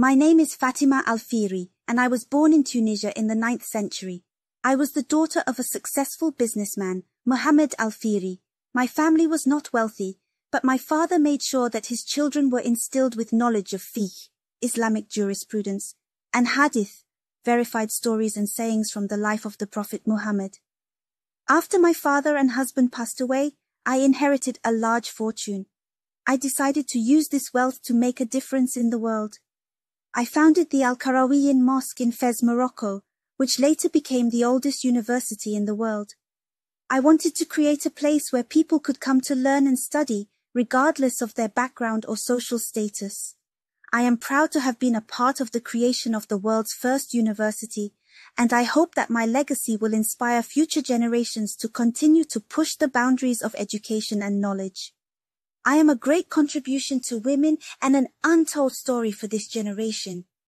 My name is Fatima al-Fihri, and I was born in Tunisia in the 9th century. I was the daughter of a successful businessman, Muhammad al-Fihri. My family was not wealthy, but my father made sure that his children were instilled with knowledge of fiqh, Islamic jurisprudence, and hadith, verified stories and sayings from the life of the Prophet Muhammad. After my father and husband passed away, I inherited a large fortune. I decided to use this wealth to make a difference in the world. I founded the Al-Qarawiyyin Mosque in Fez, Morocco, which later became the oldest university in the world. I wanted to create a place where people could come to learn and study, regardless of their background or social status. I am proud to have been a part of the creation of the world's first university, and I hope that my legacy will inspire future generations to continue to push the boundaries of education and knowledge. I am a great contribution to women and an untold story for this generation.